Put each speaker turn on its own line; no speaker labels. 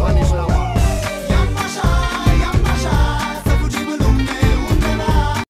Juan es